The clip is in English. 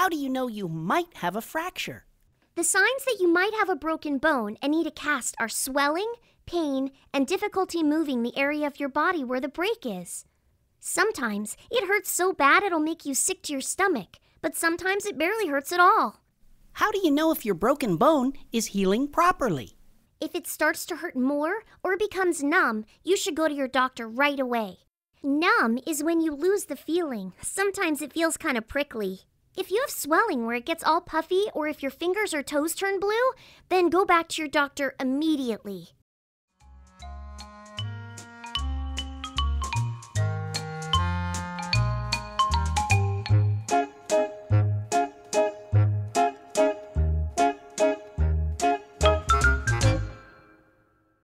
how do you know you might have a fracture? The signs that you might have a broken bone and need a cast are swelling, pain, and difficulty moving the area of your body where the break is. Sometimes it hurts so bad it'll make you sick to your stomach, but sometimes it barely hurts at all. How do you know if your broken bone is healing properly? If it starts to hurt more or becomes numb, you should go to your doctor right away. Numb is when you lose the feeling. Sometimes it feels kind of prickly. If you have swelling where it gets all puffy or if your fingers or toes turn blue, then go back to your doctor immediately.